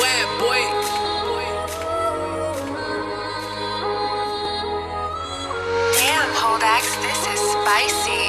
wet, boy. Damn, Holdax, this is spicy.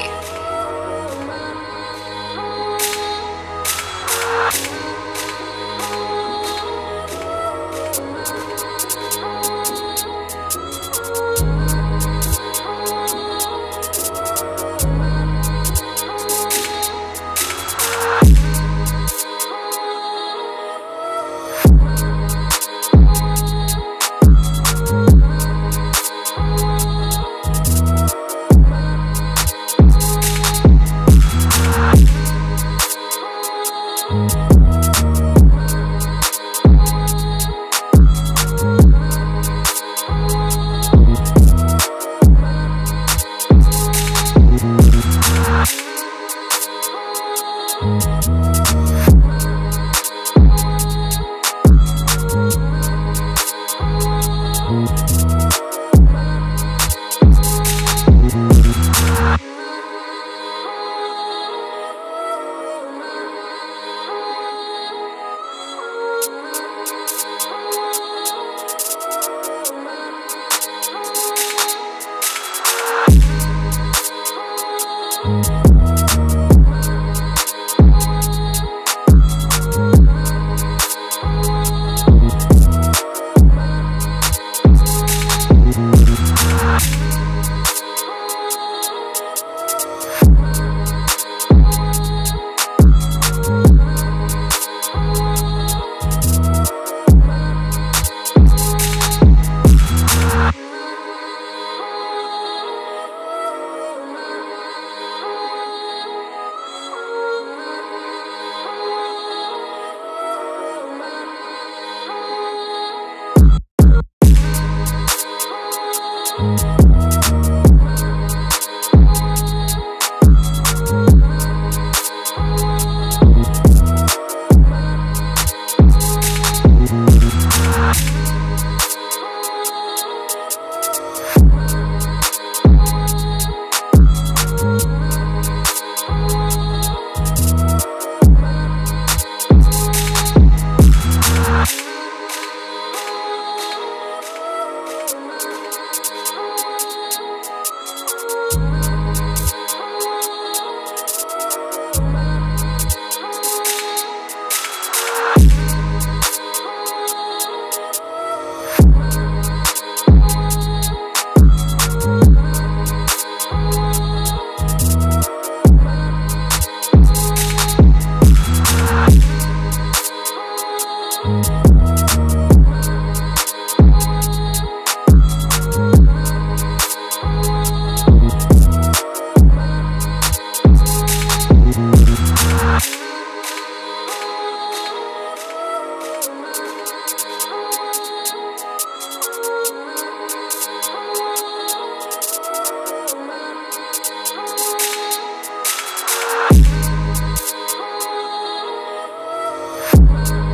Thank Bye.